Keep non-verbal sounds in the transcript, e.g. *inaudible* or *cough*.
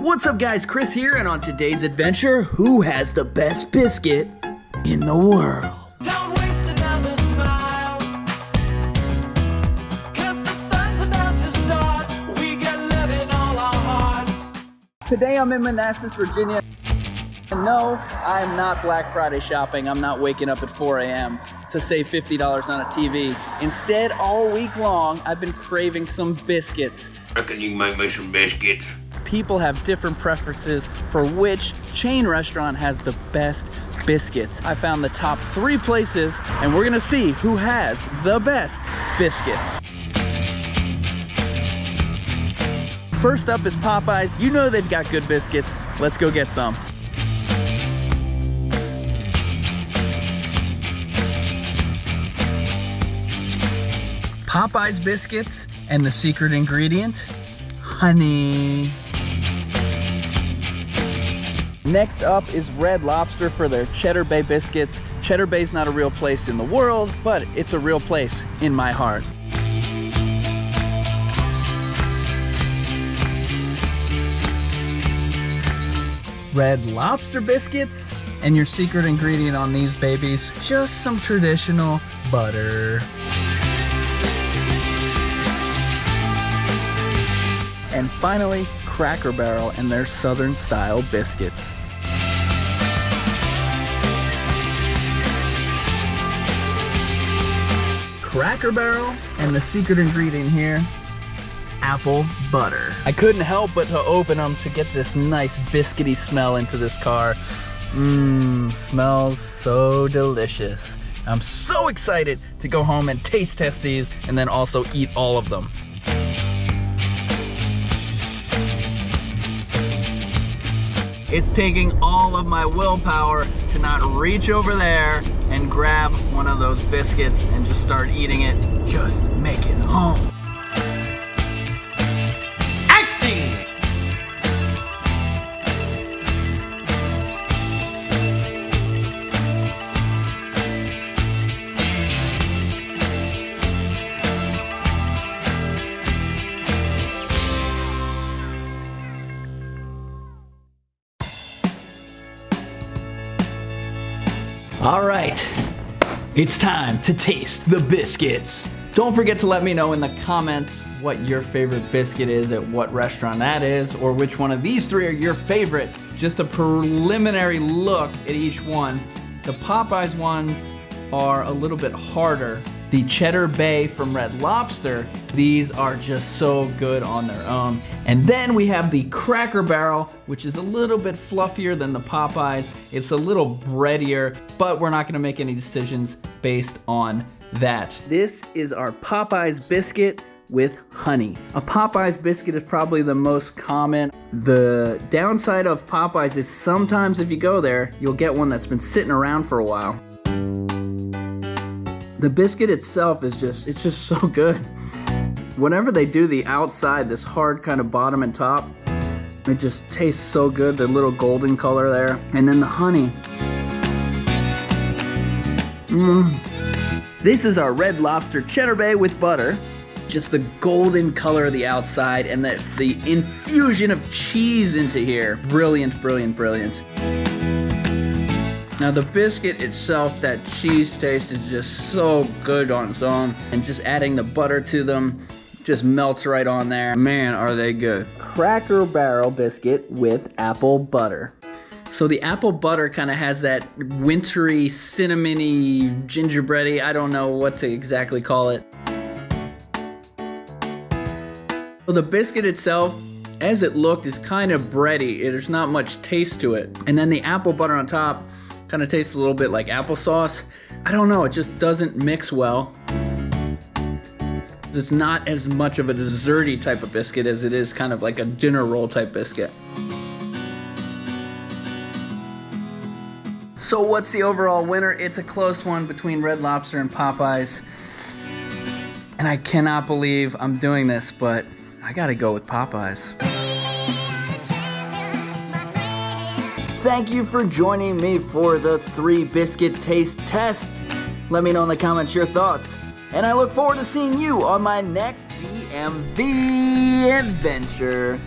What's up guys, Chris here, and on today's adventure, who has the best biscuit in the world? Don't waste another smile. Cause the fun's about to start. We got love in all our hearts. Today I'm in Manassas, Virginia. And no, I'm not Black Friday shopping. I'm not waking up at 4 a.m. to save $50 on a TV. Instead, all week long, I've been craving some biscuits. Reckon you can make me some biscuits. People have different preferences for which chain restaurant has the best biscuits. I found the top three places, and we're gonna see who has the best biscuits. First up is Popeyes. You know they've got good biscuits. Let's go get some. Popeyes biscuits and the secret ingredient, honey. Next up is Red Lobster for their Cheddar Bay biscuits. Cheddar Bay's not a real place in the world, but it's a real place in my heart. Red Lobster biscuits, and your secret ingredient on these babies, just some traditional butter. And finally, Cracker Barrel and their Southern style biscuits. Cracker Barrel and the secret ingredient here, apple butter. I couldn't help but to open them to get this nice biscuity smell into this car. Mmm, smells so delicious. I'm so excited to go home and taste test these and then also eat all of them. It's taking all of my willpower to not reach over there and grab one of those biscuits and just start eating it. Just make it home. All right, it's time to taste the biscuits. Don't forget to let me know in the comments what your favorite biscuit is, at what restaurant that is, or which one of these three are your favorite. Just a preliminary look at each one. The Popeyes ones are a little bit harder. The Cheddar Bay from Red Lobster, these are just so good on their own. And then we have the Cracker Barrel, which is a little bit fluffier than the Popeyes. It's a little breadier, but we're not gonna make any decisions based on that. This is our Popeyes biscuit with honey. A Popeyes biscuit is probably the most common. The downside of Popeyes is sometimes if you go there, you'll get one that's been sitting around for a while. The biscuit itself is just, it's just so *laughs* good. Whenever they do the outside, this hard kind of bottom and top, it just tastes so good, the little golden color there. And then the honey. Mmm. This is our red lobster cheddar bay with butter. Just the golden color of the outside and the, the infusion of cheese into here. Brilliant, brilliant, brilliant. Now the biscuit itself, that cheese taste is just so good on its own. And just adding the butter to them just melts right on there. Man, are they good. Cracker Barrel biscuit with apple butter. So the apple butter kind of has that wintry, cinnamony, gingerbready, I don't know what to exactly call it. So the biscuit itself, as it looked, is kind of bready. There's not much taste to it. And then the apple butter on top kind of tastes a little bit like applesauce. I don't know, it just doesn't mix well. It's not as much of a desserty type of biscuit as it is kind of like a dinner roll type biscuit. So what's the overall winner? It's a close one between Red Lobster and Popeyes. And I cannot believe I'm doing this, but I gotta go with Popeyes. Thank you for joining me for the three biscuit taste test. Let me know in the comments your thoughts. And I look forward to seeing you on my next DMV adventure.